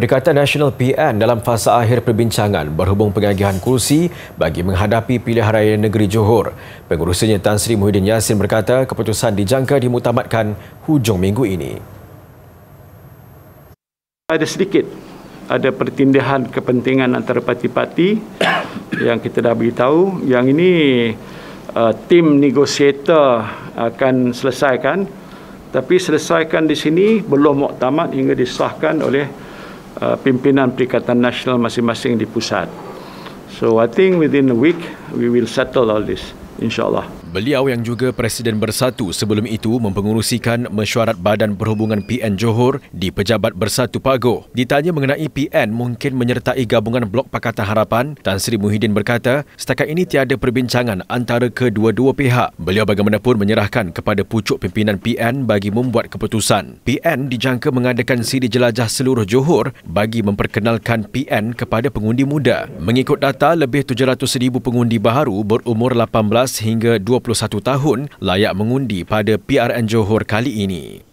Pendekatan Nasional PN dalam fasa akhir perbincangan berhubung pengagihan kursi bagi menghadapi pilihan raya negeri Johor. Pengurusannya Tan Sri Muhyiddin Yassin berkata keputusan dijangka dimutamatkan hujung minggu ini. Ada sedikit ada pertindahan kepentingan antara parti-parti yang kita dah beritahu. Yang ini uh, tim negosiator akan selesaikan. Tapi selesaikan di sini belum muktamad hingga disahkan oleh Uh, pimpinan Perikatan Nasional masing-masing di pusat. So I think within a week we will settle all this, insyaAllah. Beliau yang juga Presiden Bersatu sebelum itu mempengurusikan mesyuarat Badan Perhubungan PN Johor di Pejabat Bersatu Pagoh. Ditanya mengenai PN mungkin menyertai gabungan Blok Pakatan Harapan, Tan Sri Muhyiddin berkata setakat ini tiada perbincangan antara kedua-dua pihak. Beliau bagaimanapun menyerahkan kepada pucuk pimpinan PN bagi membuat keputusan. PN dijangka mengadakan siri jelajah seluruh Johor bagi memperkenalkan PN kepada pengundi muda. Mengikut data, lebih 700,000 pengundi baharu berumur 18 hingga 20 21 tahun layak mengundi pada PRN Johor kali ini.